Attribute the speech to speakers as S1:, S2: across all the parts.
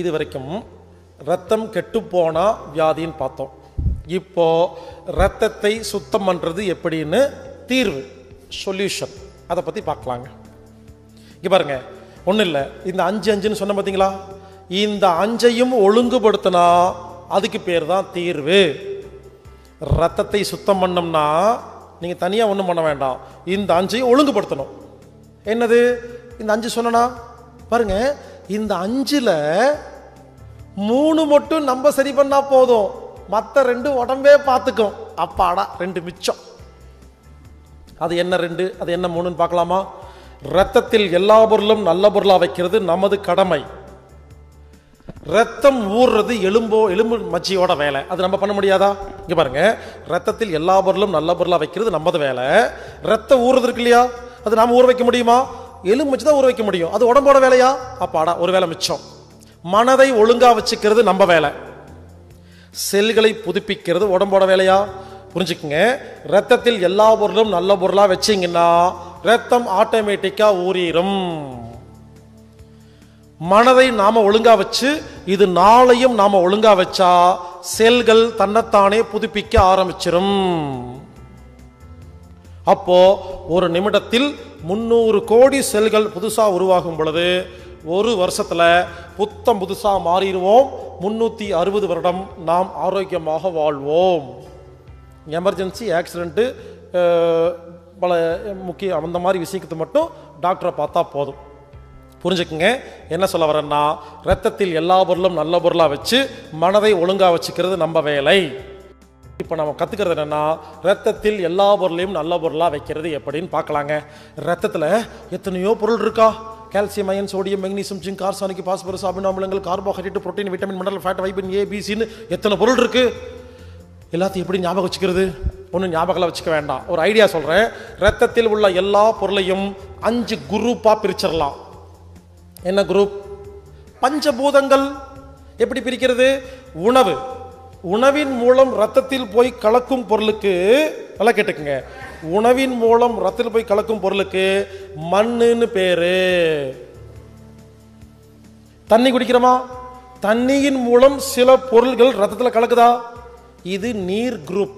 S1: இது வரைக்கும் ரத்தம் கெட்டுப்போனால் வியாதின்னு பார்த்தோம் இப்போ ரத்தத்தை சுத்தம் பண்ணுறது எப்படின்னு தீர்வு சொல்யூஷன் அதை பற்றி பார்க்கலாங்க இங்கே பாருங்க ஒன்றும் இல்லை இந்த அஞ்சு அஞ்சுன்னு சொன்ன பார்த்தீங்களா இந்த அஞ்சையும் ஒழுங்குபடுத்தினா அதுக்கு பேர் தான் தீர்வு ரத்தத்தை சுத்தம் பண்ணோம்னா நீங்கள் தனியாக ஒன்றும் பண்ண வேண்டாம் இந்த அஞ்சையும் ஒழுங்குபடுத்தணும் என்னது இந்த அஞ்சு சொன்னனா பாருங்கள் இந்த அஞ்சில் மூணு மட்டும் நம்ம சரி பண்ணால் போதும் மற்ற ரெண்டு உடம்பே பார்த்துக்கும் அப்பாடா ரெண்டு மிச்சம் அது என்ன ரெண்டு அது என்ன மூணுன்னு பார்க்கலாமா ரத்தத்தில் எல்லா பொருளும் நல்ல பொருளாக வைக்கிறது நமது கடமை ரத்தம் ஊறுறது எலும்போ எலும்பு மச்சியோட வேலை அது நம்ம பண்ண முடியாதா இங்க பாருங்க ரத்தத்தில் எல்லா பொருளும் நல்ல பொருளாக வைக்கிறது நமது வேலை ரத்தம் ஊறுறது இருக்கு இல்லையா அது நாம் ஊற வைக்க முடியுமா எலும்பு வச்சு தான் ஊற வைக்க முடியும் அது உடம்போட வேலையா அப்பாடா ஒரு வேலை மிச்சம் மனதை ஒழுங்கா வச்சுக்கிறது நம்ம வேலை செல்களை புதுப்பிக்கிறது உடம்போட வேலையா புரிஞ்சுக்குங்க ரத்தத்தில் எல்லா பொருளும் நல்ல பொருளாக வச்சிங்கன்னா ரத்தம் ஆட்டோமேட்டிக்காக ஊறிடும் மனதை நாம ஒழுங்கா வச்சு இது நாளையும் நாம ஒழுங்கா வச்சா செல்கள் தன்னைத்தானே புதுப்பிக்க ஆரம்பிச்சிடும் அப்போ ஒரு நிமிடத்தில் முந்நூறு கோடி செல்கள் புதுசாக உருவாகும் பொழுது ஒரு வருஷத்தில் புத்தம் புதுசாக மாறிடுவோம் முன்னூற்றி அறுபது வருடம் நாம் ஆரோக்கியமாக வாழ்வோம் எமர்ஜென்சி ஆக்சிடெண்ட்டு பல முக்கிய அந்த மாதிரி விஷயத்தை மட்டும் டாக்டரை பார்த்தா போதும் புரிஞ்சுக்குங்க என்ன சொல்ல வரேன்னா ரத்தத்தில் எல்லா பொருளும் நல்ல பொருளாக வச்சு மனதை ஒழுங்காக வச்சுக்கிறது நம்ம வேலை இப்போ நம்ம கற்றுக்கிறது என்னென்னா ரத்தத்தில் எல்லா பொருளையும் நல்ல பொருளாக வைக்கிறது எப்படின்னு பார்க்கலாங்க ரத்தத்தில் எத்தனையோ பொருள் இருக்கா calcium iron sodium magnesium zinc கார்சானிக்கு பாஸ்பரஸ் அமிலங்கள் கார்போஹைட்ரேட் புரோட்டீன் விட்டமின் மண்டல் ஃபேட் வைபின் ஏ பிசின்னு எத்தனை பொருள் இருக்குது எல்லாத்தையும் எப்படி ஞாபகம் வச்சுக்கிறது ஒன்றும் ஞாபகம் வச்சுக்க வேண்டாம் ஒரு ஐடியா சொல்கிறேன் ரத்தத்தில் உள்ள எல்லா பொருளையும் அஞ்சு குரூப்பாக பிரிச்சிடலாம் என்ன குரூப் பஞ்சபூதங்கள் எப்படி பிரிக்கிறது உணவு உணவின் மூலம் ரத்தத்தில் போய் கலக்கும் பொருளுக்கு நல்லா கேட்டுக்குங்க உணவின் மூலம் ரத்தத்தில் போய் கலக்கும் பொருளுக்கு மண்ணுன்னு பேரு தண்ணி குடிக்கிறோமா தண்ணியின் மூலம் சில பொருள்கள் ரத்தத்தில் கலக்குதா இது நீர் குரூப்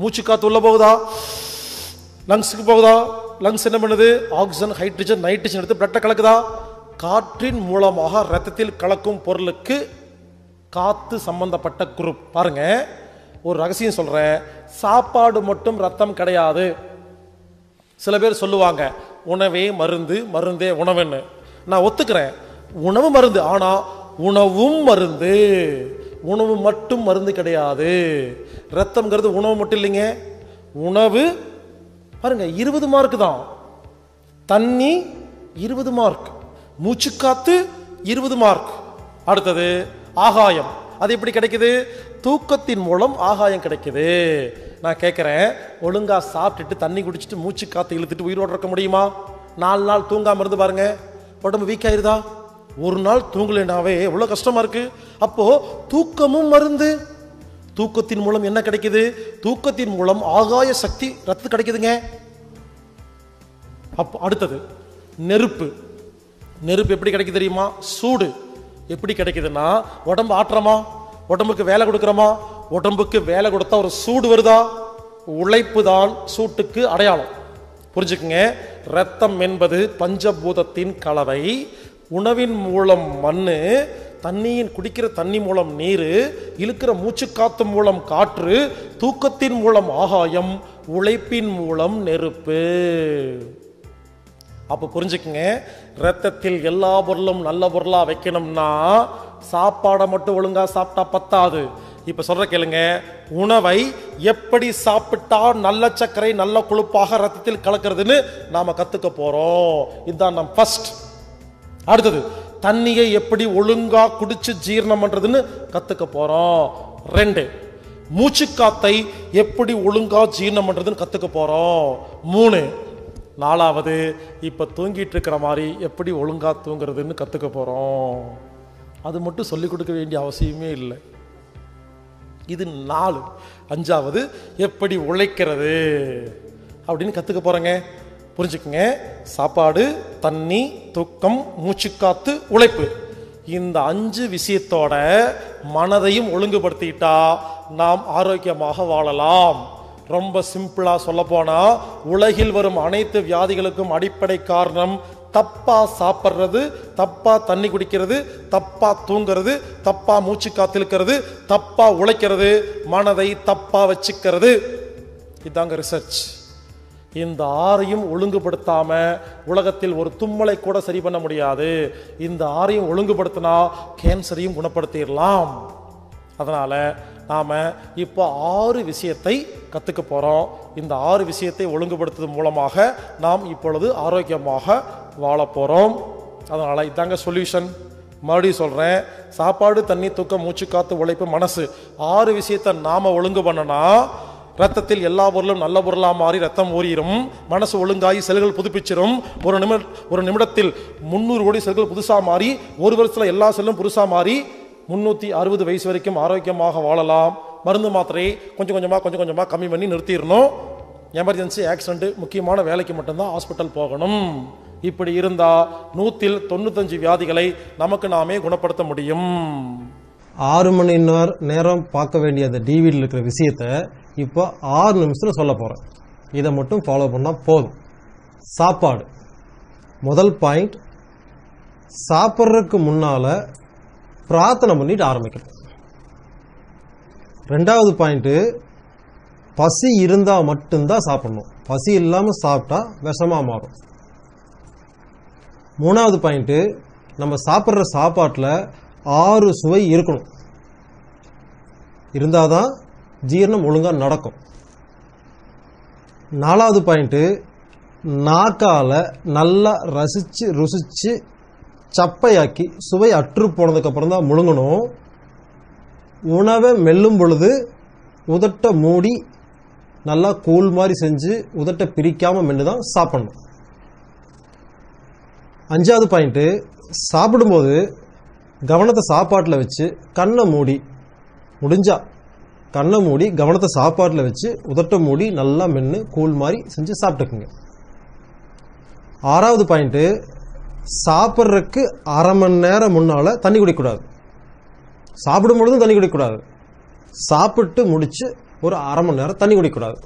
S1: மூச்சு காத்து உள்ள போகுதா லங்ஸுக்கு போகுதா லங்ஸ் என்ன பண்ணுது ஆக்சிஜன் ஹைட்ரஜன் நைட்ரஜன் எடுத்து பிளட்டை கலக்குதா காற்றின் மூலமாக ரத்தத்தில் கலக்கும் பொருளுக்கு காற்று சம்பந்தப்பட்ட குரூப் பாருங்க ஒரு ரகசியம் சொல்கிறேன் சாப்பாடு மட்டும் ரத்தம் கிடையாது சில பேர் சொல்லுவாங்க உணவே மருந்து மருந்தே உணவுன்னு நான் ஒத்துக்கிறேன் உணவு மருந்து ஆனால் உணவும் மருந்து உணவு மட்டும் மருந்து கிடையாது ரத்தம்ங்கிறது உணவு மட்டும் இல்லைங்க உணவு பாருங்க இருபது மார்க் தான் தண்ணி இருபது மார்க் மூச்சுக்காத்து இருபது மார்க் அடுத்தது ஆகாயம் அது எப்படி கிடைக்குது தூக்கத்தின் மூலம் ஆகாயம் கிடைக்குது நான் கேட்குறேன் ஒழுங்காக சாப்பிட்டுட்டு தண்ணி குடிச்சிட்டு மூச்சு காற்று இழுத்துட்டு உயிரோடு இருக்க முடியுமா நாலு நாள் தூங்காமல் இருந்து பாருங்க உடம்பு வீக் ஆயிருதா ஒரு நாள் தூங்கலைனாவே எவ்வளோ கஷ்டமாக இருக்குது அப்போது தூக்கமும் மருந்து தூக்கத்தின் மூலம் என்ன கிடைக்குது தூக்கத்தின் மூலம் ஆகாய சக்தி ரத்து கிடைக்குதுங்க அப்போ அடுத்தது நெருப்பு நெருப்பு எப்படி கிடைக்குது தெரியுமா சூடு எப்படி கிடைக்குதுன்னா உடம்பு ஆட்டுறமா உடம்புக்கு வேலை கொடுக்குறோமா உடம்புக்கு வேலை கொடுத்தா ஒரு சூடு வருதா உழைப்பு தான் சூட்டுக்கு அடையாளம் புரிஞ்சுக்குங்க ரத்தம் என்பது பஞ்சபூதத்தின் கலவை உணவின் மூலம் மண் தண்ணியின் குடிக்கிற தண்ணி மூலம் நீர் இழுக்கிற காத்து மூலம் காற்று தூக்கத்தின் மூலம் ஆகாயம் உழைப்பின் மூலம் நெருப்பு அப்போ புரிஞ்சுக்கங்க ரத்தத்தில் எல்லா பொருளும் நல்ல பொருளாக வைக்கணும்னா சாப்பாடை மட்டும் ஒழுங்காக சாப்பிட்டா பத்தாது இப்போ சொல்கிற கேளுங்க உணவை எப்படி சாப்பிட்டா நல்ல சர்க்கரை நல்ல கொழுப்பாக ரத்தத்தில் கலக்கிறதுன்னு நாம் கற்றுக்க போகிறோம் இதுதான் நம் ஃபஸ்ட் அடுத்தது தண்ணியை எப்படி ஒழுங்காக குடிச்சு ஜீரணம் பண்ணுறதுன்னு கற்றுக்க போகிறோம் ரெண்டு மூச்சுக்காத்தை எப்படி ஒழுங்காக ஜீரணம் பண்ணுறதுன்னு கற்றுக்க போகிறோம் மூணு நாலாவது இப்போ தூங்கிட்டு இருக்கிற மாதிரி எப்படி ஒழுங்காக தூங்குறதுன்னு கற்றுக்க போகிறோம் அது மட்டும் சொல்லிக் கொடுக்க வேண்டிய அவசியமே இல்லை இது நாலு அஞ்சாவது எப்படி உழைக்கிறது அப்படின்னு கற்றுக்க போகிறேங்க புரிஞ்சுக்கங்க சாப்பாடு தண்ணி தூக்கம் மூச்சுக்காத்து உழைப்பு இந்த அஞ்சு விஷயத்தோட மனதையும் ஒழுங்குபடுத்திட்டா நாம் ஆரோக்கியமாக வாழலாம் ரொம்ப சிம்பிளாக சொல்லப்போனால் உலகில் வரும் அனைத்து வியாதிகளுக்கும் அடிப்படை காரணம் தப்பாக சாப்பிட்றது தப்பாக தண்ணி குடிக்கிறது தப்பாக தூங்கிறது தப்பாக மூச்சு காத்திருக்கிறது தப்பாக உழைக்கிறது மனதை தப்பாக வச்சுக்கிறது இதாங்க ரிசர்ச் இந்த ஆறையும் ஒழுங்குபடுத்தாம உலகத்தில் ஒரு தும்மலை கூட சரி பண்ண முடியாது இந்த ஆறையும் ஒழுங்குபடுத்தினா கேன்சரையும் குணப்படுத்திடலாம் அதனால் நாம் இப்போ ஆறு விஷயத்தை கற்றுக்க போகிறோம் இந்த ஆறு விஷயத்தை ஒழுங்குபடுத்துவது மூலமாக நாம் இப்பொழுது ஆரோக்கியமாக வாழ போகிறோம் அதனால் இதாங்க சொல்யூஷன் மறுபடியும் சொல்கிறேன் சாப்பாடு தண்ணி தூக்கம் மூச்சு காத்து உழைப்பு மனசு ஆறு விஷயத்தை நாம் ஒழுங்கு பண்ணனா ரத்தத்தில் எல்லா பொருளும் நல்ல பொருளாக மாறி ரத்தம் ஓரிடும் மனசு ஒழுங்காகி செல்கள் புதுப்பிச்சிடும் ஒரு நிமிட ஒரு நிமிடத்தில் முந்நூறு கோடி செல்கள் புதுசாக மாறி ஒரு வருஷத்தில் எல்லா செல்லும் புதுசாக மாறி முந்நூற்றி அறுபது வயசு வரைக்கும் ஆரோக்கியமாக வாழலாம் மருந்து மாத்திரையை கொஞ்சம் கொஞ்சமாக கொஞ்சம் கொஞ்சமாக கம்மி பண்ணி நிறுத்திடணும் எமர்ஜென்சி ஆக்சிடென்ட் முக்கியமான வேலைக்கு மட்டும்தான் ஹாஸ்பிட்டல் போகணும் இப்படி இருந்தால் நூற்றில் தொண்ணூத்தஞ்சு வியாதிகளை நமக்கு நாமே குணப்படுத்த முடியும் ஆறு மணி நேரம் பார்க்க வேண்டிய அந்த டிவிடியில் இருக்கிற விஷயத்த இப்போ ஆறு நிமிஷத்தில் சொல்ல போகிறேன் இதை மட்டும் ஃபாலோ பண்ணால் போதும் சாப்பாடு முதல் பாயிண்ட் சாப்பிட்றதுக்கு முன்னால் பிரார்த்தனை பண்ணிட்டு ஆரம்பிக்கணும் ரெண்டாவது பாயிண்ட்டு பசி இருந்தால் மட்டும்தான் சாப்பிடணும் பசி இல்லாமல் சாப்பிட்டா விஷமாக மாறும் மூணாவது பாயிண்ட்டு நம்ம சாப்பிட்ற சாப்பாட்டில் ஆறு சுவை இருக்கணும் இருந்தால் தான் ஜீரணம் ஒழுங்காக நடக்கும் நாலாவது பாயிண்ட்டு நாக்கால் நல்லா ரசித்து ருசித்து சப்பையாக்கி சுவை அற்று அப்புறம் தான் முழுங்கணும் உணவை மெல்லும் பொழுது உதட்டை மூடி நல்லா கூழ் மாதிரி செஞ்சு உதட்டை பிரிக்காமல் மென்று தான் சாப்பிடணும் அஞ்சாவது பாயிண்ட்டு சாப்பிடும்போது கவனத்தை சாப்பாட்டில் வச்சு கண்ணை மூடி முடிஞ்சா கண்ணை மூடி கவனத்தை சாப்பாட்டில் வச்சு உதட்டை மூடி நல்லா மென்று கூழ் மாதிரி செஞ்சு சாப்பிட்டுக்குங்க ஆறாவது பாயிண்ட்டு சாப்பிட்றதுக்கு அரை மணி நேரம் முன்னால் தண்ணி குடிக்கக்கூடாது சாப்பிடும் பொழுதும் தண்ணி குடிக்கக்கூடாது சாப்பிட்டு முடித்து ஒரு அரை மணி நேரம் தண்ணி குடிக்கக்கூடாது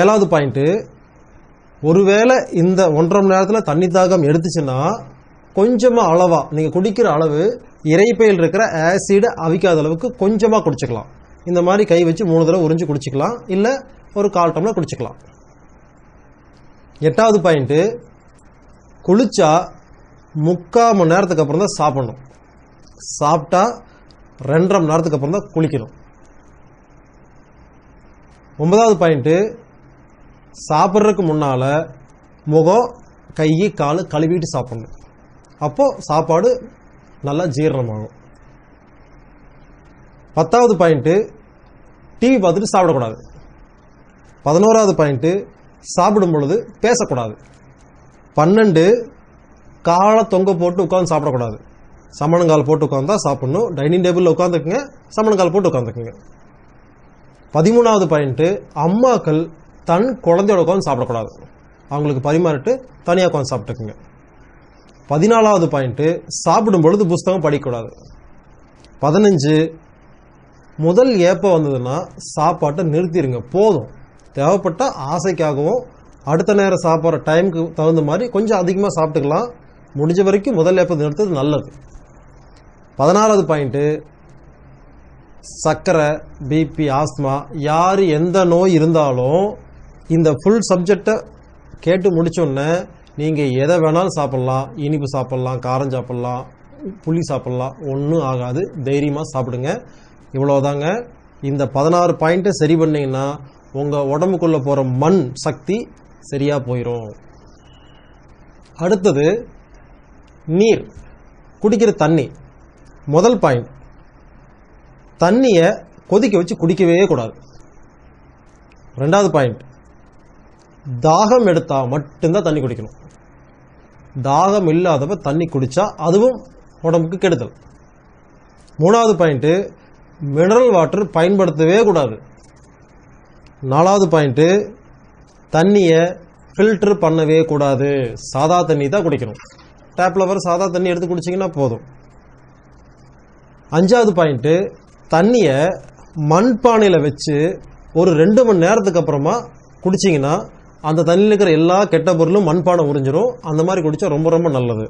S1: ஏழாவது பாயிண்ட்டு ஒருவேளை இந்த ஒன்றரை மணி நேரத்தில் தண்ணி தாகம் எடுத்துச்சுன்னா கொஞ்சமாக அளவாக நீங்கள் குடிக்கிற அளவு இறைப்பையில் இருக்கிற ஆசிடை அவிக்காத அளவுக்கு கொஞ்சமாக குடிச்சிக்கலாம் இந்த மாதிரி கை வச்சு மூணு தடவை உறிஞ்சு குடிச்சிக்கலாம் இல்லை ஒரு கால் டம்ளர் குடிச்சிக்கலாம் எட்டாவது பாயிண்ட்டு குளிச்சா முக்கால் மணி நேரத்துக்கு அப்புறம் தான் சாப்பிடணும் சாப்பிட்டா ரெண்டரை மணி நேரத்துக்கு அப்புறம் தான் குளிக்கணும் ஒன்பதாவது பாயிண்ட்டு சாப்பிட்றதுக்கு முன்னால் முகம் கை கால் கழுவிட்டு சாப்பிடணும் அப்போது சாப்பாடு நல்லா ஜீரணமாகும் பத்தாவது பாயிண்ட்டு டிவி பார்த்துட்டு சாப்பிடக்கூடாது பதினோராவது பாயிண்ட்டு சாப்பிடும் பொழுது பேசக்கூடாது பன்னெண்டு காலை தொங்க போட்டு உட்காந்து சாப்பிடக்கூடாது சமணங்கால் போட்டு உட்காந்தா சாப்பிடணும் டைனிங் டேபிளில் உட்காந்துக்குங்க சமணங்கால் போட்டு உட்காந்துக்குங்க பதிமூணாவது பாயிண்ட்டு அம்மாக்கள் தன் குழந்தையோட உட்காந்து சாப்பிடக்கூடாது அவங்களுக்கு பரிமாறிட்டு தனியாக உட்காந்து சாப்பிட்டுக்குங்க பதினாலாவது பாயிண்ட்டு சாப்பிடும் பொழுது புஸ்தகம் படிக்கக்கூடாது பதினஞ்சு முதல் ஏப்ப வந்ததுன்னா சாப்பாட்டை நிறுத்திடுங்க போதும் தேவைப்பட்டால் ஆசைக்காகவும் அடுத்த நேரம் சாப்பிட்ற டைமுக்கு தகுந்த மாதிரி கொஞ்சம் அதிகமாக சாப்பிட்டுக்கலாம் முடிஞ்ச வரைக்கும் முதல் ஏப்பத்தை நிறுத்தது நல்லது பதினாறாவது பாயிண்ட்டு சர்க்கரை பிபி ஆஸ்மா யார் எந்த நோய் இருந்தாலும் இந்த ஃபுல் சப்ஜெக்டை கேட்டு முடித்தோடனே நீங்கள் எதை வேணாலும் சாப்பிட்லாம் இனிப்பு சாப்பிட்லாம் காரம் சாப்பிட்லாம் புளி சாப்பிட்லாம் ஒன்றும் ஆகாது தைரியமாக சாப்பிடுங்க இவ்வளோதாங்க இந்த பதினாறு பாயிண்ட்டை சரி பண்ணிங்கன்னா உங்கள் உடம்புக்குள்ளே போகிற மண் சக்தி சரியாக போயிடும் அடுத்தது நீர் குடிக்கிற தண்ணி முதல் பாயிண்ட் தண்ணியை கொதிக்க வச்சு குடிக்கவே கூடாது ரெண்டாவது பாயிண்ட் தாகம் எடுத்தால் மட்டும்தான் தண்ணி குடிக்கணும் தாகம் இல்லாதவ தண்ணி குடித்தா அதுவும் உடம்புக்கு கெடுதல் மூணாவது பாயிண்ட்டு மினரல் வாட்டர் பயன்படுத்தவே கூடாது நாலாவது பாயிண்ட்டு தண்ணியை ஃபில்ட்ரு பண்ணவே கூடாது சாதா தண்ணி தான் குடிக்கணும் டேப்பில் வர சாதா தண்ணி எடுத்து குடிச்சிங்கன்னா போதும் அஞ்சாவது பாயிண்ட்டு தண்ணியை மண்பானையில் வச்சு ஒரு ரெண்டு மணி நேரத்துக்கு அப்புறமா குடிச்சிங்கன்னா அந்த தண்ணியில் இருக்கிற எல்லா கெட்ட பொருளும் மண்பானை உறிஞ்சிரும் அந்த மாதிரி குடித்தா ரொம்ப ரொம்ப நல்லது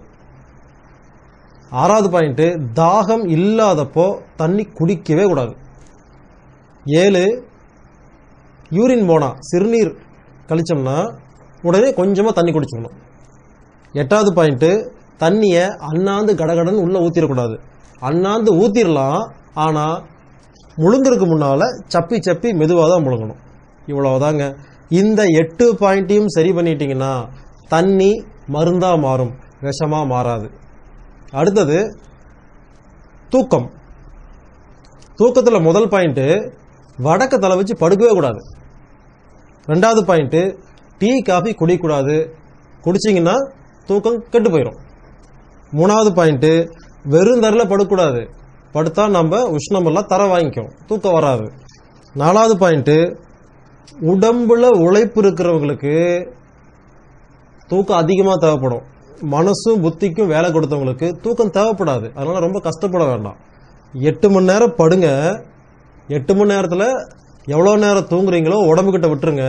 S1: ஆறாவது பாயிண்ட்டு தாகம் இல்லாதப்போ தண்ணி குடிக்கவே கூடாது ஏழு யூரின் போனால் சிறுநீர் கழிச்சோம்னா உடனே கொஞ்சமாக தண்ணி குடிச்சிடணும் எட்டாவது பாயிண்ட்டு தண்ணியை அண்ணாந்து கடகடன் உள்ளே ஊற்றிடக்கூடாது அண்ணாந்து ஊற்றிடலாம் ஆனால் முழுங்கிறதுக்கு முன்னால் சப்பி சப்பி மெதுவாக தான் முழுங்கணும் இவ்வளோதாங்க இந்த எட்டு பாயிண்ட்டையும் சரி பண்ணிட்டீங்கன்னா தண்ணி மருந்தாக மாறும் விஷமாக மாறாது அடுத்தது தூக்கம் தூக்கத்தில் முதல் பாயிண்ட்டு வடக்க தலை வச்சு படுக்கவே கூடாது ரெண்டாவது பாயிண்ட்டு டீ காஃபி குடிக்கூடாது குடிச்சிங்கன்னா தூக்கம் கெட்டு போயிடும் மூணாவது பாயிண்ட்டு வெறும் தரில் படக்கூடாது படுத்தா நம்ம உஷ்ணமெல்லாம் தர வாங்கிக்கும் தூக்கம் வராது நாலாவது பாயிண்ட்டு உடம்புல உழைப்பு இருக்கிறவங்களுக்கு தூக்கம் அதிகமாக தேவைப்படும் மனசும் புத்திக்கும் வேலை கொடுத்தவங்களுக்கு தூக்கம் தேவைப்படாது அதனால் ரொம்ப கஷ்டப்பட வேண்டாம் எட்டு மணி நேரம் படுங்க எட்டு மணி நேரத்தில் எவ்வளோ நேரம் தூங்குறீங்களோ உடம்புக்கிட்ட விட்டுருங்க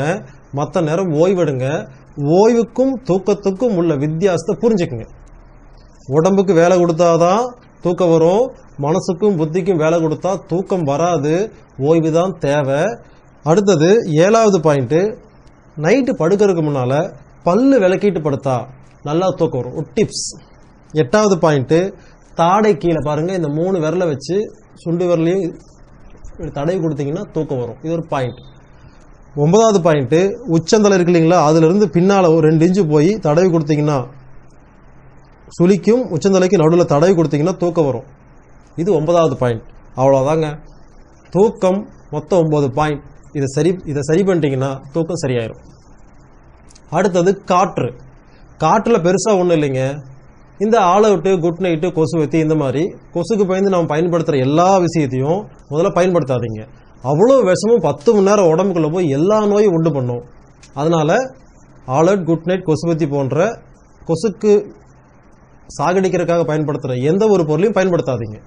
S1: மற்ற நேரம் ஓய்வெடுங்க ஓய்வுக்கும் தூக்கத்துக்கும் உள்ள வித்தியாசத்தை புரிஞ்சுக்குங்க உடம்புக்கு வேலை கொடுத்தாதான் தூக்கம் வரும் மனசுக்கும் புத்திக்கும் வேலை கொடுத்தா தூக்கம் வராது ஓய்வு தான் தேவை அடுத்தது ஏழாவது பாயிண்ட்டு நைட்டு படுக்கிறதுக்கு முன்னால் பல்லு விளக்கிட்டு படுத்தா நல்லா தூக்கம் வரும் டிப்ஸ் எட்டாவது பாயிண்ட்டு தாடை கீழே பாருங்கள் இந்த மூணு விரலை வச்சு சுண்டு விரலையும் தடை கொடுத்தீங்கன்னா தூக்கம் வரும் இது ஒரு பாயிண்ட் ஒன்பதாவது பாயிண்ட்டு உச்சந்தலை இருக்கு இல்லைங்களா அதுலேருந்து பின்னால் ஒரு ரெண்டு இன்ச்சு போய் தடவி கொடுத்தீங்கன்னா சுழிக்கும் உச்சந்தலைக்கு நடுவில் தடவி கொடுத்தீங்கன்னா தூக்கம் வரும் இது ஒன்பதாவது பாயிண்ட் அவ்வளோதாங்க தூக்கம் மொத்தம் ஒன்பது பாயிண்ட் இதை சரி இதை சரி பண்ணிட்டீங்கன்னா தூக்கம் சரியாயிரும் அடுத்தது காற்று காற்றில் பெருசாக ஒன்றும் இல்லைங்க இந்த ஆல் அவுட்டு குட் நைட்டு கொசுவத்தி இந்த மாதிரி கொசுக்கு பயந்து நம்ம பயன்படுத்துகிற எல்லா விஷயத்தையும் முதல்ல பயன்படுத்தாதீங்க அவ்வளோ விஷமும் பத்து மணி நேரம் உடம்புக்குள்ளே போய் எல்லா நோயும் உண்டு பண்ணும் அதனால் ஆல் அவுட் குட் நைட் கொசு கொசுவத்தி போன்ற கொசுக்கு சாகடிக்கிறதுக்காக பயன்படுத்துகிற எந்த ஒரு பொருளையும் பயன்படுத்தாதீங்க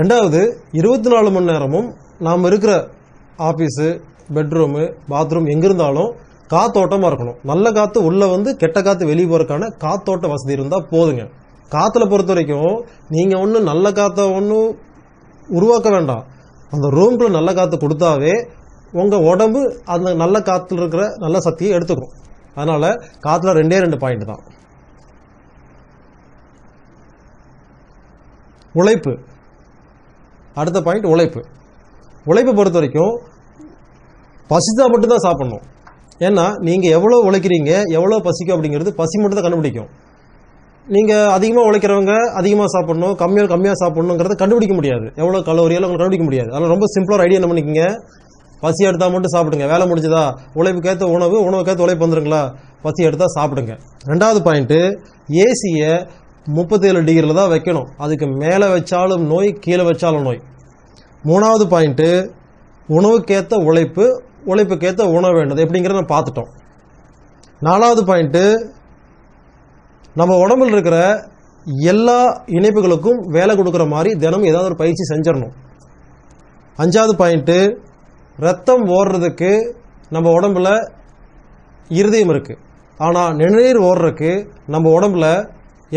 S1: ரெண்டாவது இருபத்தி நாலு மணி நேரமும் நாம் இருக்கிற ஆஃபீஸு பெட்ரூமு பாத்ரூம் எங்கிருந்தாலும் காத்தோட்டமாக இருக்கணும் நல்ல காற்று உள்ளே வந்து கெட்ட காற்று வெளியே போகிறதுக்கான காத்தோட்ட வசதி இருந்தால் போதுங்க காற்றுல பொறுத்த வரைக்கும் நீங்கள் ஒன்றும் நல்ல காற்றை ஒன்றும் உருவாக்க வேண்டாம் அந்த ரூம்குள்ளே நல்ல காற்று கொடுத்தாவே உங்கள் உடம்பு அந்த நல்ல காற்றுல இருக்கிற நல்ல சக்தியை எடுத்துக்கணும் அதனால் காற்றுல ரெண்டே ரெண்டு பாயிண்ட் தான் உழைப்பு அடுத்த பாயிண்ட் உழைப்பு உழைப்பு பொறுத்த வரைக்கும் பசித்தா மட்டும்தான் சாப்பிடணும் ஏன்னா நீங்கள் எவ்வளோ உழைக்கிறீங்க எவ்வளோ பசிக்கும் அப்படிங்கிறது பசி மட்டும் தான் கண்டுபிடிக்கும் நீங்கள் அதிகமாக உழைக்கிறவங்க அதிகமாக சாப்பிட்ணும் கம்மியாக கம்மியாக சாப்பிட்ணுங்கிறத கண்டுபிடிக்க முடியாது எவ்வளோ கலோரியெல்லாம் உங்களுக்கு கண்டுபிடிக்க முடியாது அதனால் ரொம்ப சிம்பிளாக ஐடியா என்ன பண்ணிக்கோங்க பசி எடுத்தால் மட்டும் சாப்பிடுங்க வேலை முடிஞ்சதா உழைப்புக்கேற்ற உணவு உணவுக்கேற்ற உழைப்பு வந்துருங்களா பசி எடுத்தால் சாப்பிடுங்க ரெண்டாவது பாயிண்ட்டு ஏசியை முப்பத்தேழு டிகிரியில் தான் வைக்கணும் அதுக்கு மேலே வச்சாலும் நோய் கீழே வச்சாலும் நோய் மூணாவது பாயிண்ட்டு உணவுக்கேற்ற உழைப்பு உழைப்புக்கேற்ற உணவு வேண்டது எப்படிங்கிறத நம்ம பார்த்துட்டோம் நாலாவது பாயிண்ட்டு நம்ம உடம்புல இருக்கிற எல்லா இணைப்புகளுக்கும் வேலை கொடுக்குற மாதிரி தினம் ஏதாவது ஒரு பயிற்சி செஞ்சிடணும் அஞ்சாவது பாயிண்ட்டு ரத்தம் ஓடுறதுக்கு நம்ம உடம்புல இருதயம் இருக்குது ஆனால் நிணநீர் ஓடுறதுக்கு நம்ம உடம்புல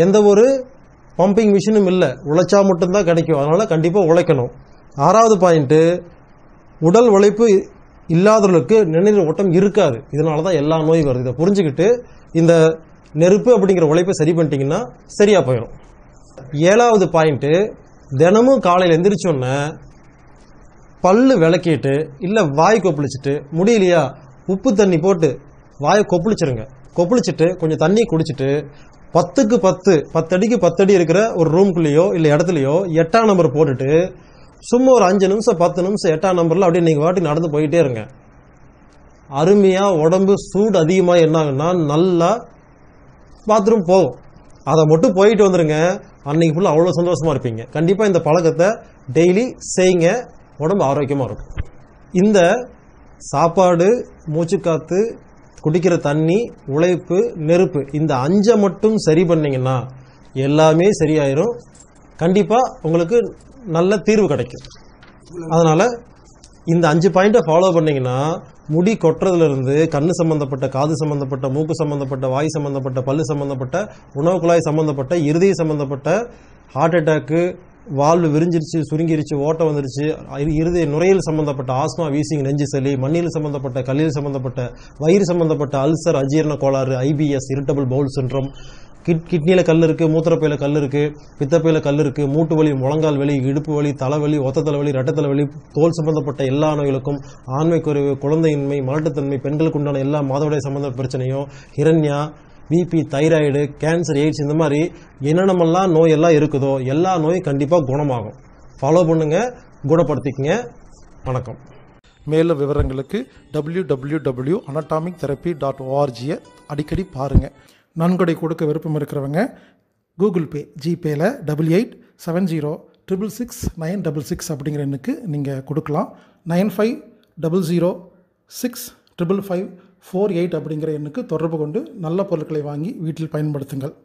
S1: எந்த ஒரு பம்பிங் மிஷினும் இல்லை உழைச்சா மட்டும்தான் கிடைக்கும் அதனால் கண்டிப்பாக உழைக்கணும் ஆறாவது பாயிண்ட்டு உடல் உழைப்பு இல்லாதவர்களுக்கு நினைவு ஓட்டம் இருக்காது இதனால தான் எல்லா நோயும் வருது இதை புரிஞ்சுக்கிட்டு இந்த நெருப்பு அப்படிங்கிற உழைப்பை சரி பண்ணிட்டீங்கன்னா சரியாக போயிடும் ஏழாவது பாயிண்ட்டு தினமும் காலையில் எந்திரிச்சோன்னே பல்லு விளக்கிட்டு இல்லை வாய் கொப்பளிச்சுட்டு முடியலையா உப்பு தண்ணி போட்டு வாயை கொப்பளிச்சிருங்க கொப்பளிச்சுட்டு கொஞ்சம் தண்ணி குடிச்சிட்டு பத்துக்கு பத்து பத்தடிக்கு பத்தடி இருக்கிற ஒரு ரூம்குள்ளேயோ இல்லை இடத்துலையோ எட்டாம் நம்பர் போட்டுட்டு சும்மா ஒரு அஞ்சு நிமிஷம் பத்து நிமிஷம் எட்டாம் நம்பரில் அப்படியே நீங்கள் வாட்டி நடந்து போயிட்டே இருங்க அருமையாக உடம்பு சூடு அதிகமாக என்னாகுன்னா நல்லா பாத்ரூம் போகும் அதை மட்டும் போயிட்டு வந்துடுங்க அன்னைக்கு ஃபுல்லாக அவ்வளோ சந்தோஷமாக இருப்பீங்க கண்டிப்பாக இந்த பழக்கத்தை டெய்லி செய்யுங்க உடம்பு ஆரோக்கியமாக இருக்கும் இந்த சாப்பாடு மூச்சுக்காத்து குடிக்கிற தண்ணி உழைப்பு நெருப்பு இந்த அஞ்சை மட்டும் சரி பண்ணிங்கன்னா எல்லாமே சரியாயிரும் கண்டிப்பாக உங்களுக்கு நல்ல தீர்வு கிடைக்கும் அதனால் இந்த அஞ்சு பாயிண்ட்டை ஃபாலோ பண்ணீங்கன்னா முடி கொட்டுறதுலேருந்து கண்ணு சம்மந்தப்பட்ட காது சம்மந்தப்பட்ட மூக்கு சம்மந்தப்பட்ட வாய் சம்மந்தப்பட்ட பல்லு சம்மந்தப்பட்ட உணவு குழாய் சம்மந்தப்பட்ட இறுதி சம்மந்தப்பட்ட ஹார்ட் அட்டாக்கு வாழ்வு விரிஞ்சிருச்சு சுருங்கிருச்சு ஓட்டம் வந்துருச்சு இறுதி நுரையில் சம்பந்தப்பட்ட ஆஸ்மா வீசிங் நெஞ்சு சளி மண்ணில் சம்பந்தப்பட்ட கல்லில் சம்பந்தப்பட்ட வயிறு சம்பந்தப்பட்ட அல்சர் அஜீரண கோளாறு ஐபிஎஸ் இரிட்டபிள் பவுல் சின்ரம் கிட் கிட்னியில் கல் இருக்குது மூத்திரப்பையில் கல் இருக்குது பித்தப்பையில் கல் இருக்குது மூட்டு வலி முழங்கால் வலி இடுப்பு வலி தலைவலி ஒத்த தலைவலி ரெட்டத்தலை வலி தோல் சம்பந்தப்பட்ட எல்லா நோய்களுக்கும் ஆண்மை குறைவு குழந்தையின்மை மலட்டுத்தன்மை பெண்களுக்கு உண்டான எல்லா மாதவிடைய சம்பந்த பிரச்சனையும் hernia BP thyroid cancer AIDS இந்த மாதிரி என்னென்னமெல்லாம் நோய் எல்லாம் இருக்குதோ எல்லா நோயும் கண்டிப்பாக குணமாகும் ஃபாலோ பண்ணுங்கள் குணப்படுத்திக்கங்க வணக்கம் மேலும் விவரங்களுக்கு W W W anatomic therapy dot ஓஆர்ஜியை அடிக்கடி பாருங்கள் நன்கொடை கொடுக்க விருப்பம் இருக்கிறவங்க கூகுள் பே ஜிபேயில் double eight seven zero triple six nine double six அப்படிங்கிற எண்ணுக்கு நீங்கள் கொடுக்கலாம் nine five double zero six triple five four eight அப்படிங்கிற எண்ணுக்கு தொடர்பு கொண்டு நல்ல பொருட்களை வாங்கி வீட்டில் பயன்படுத்துங்கள்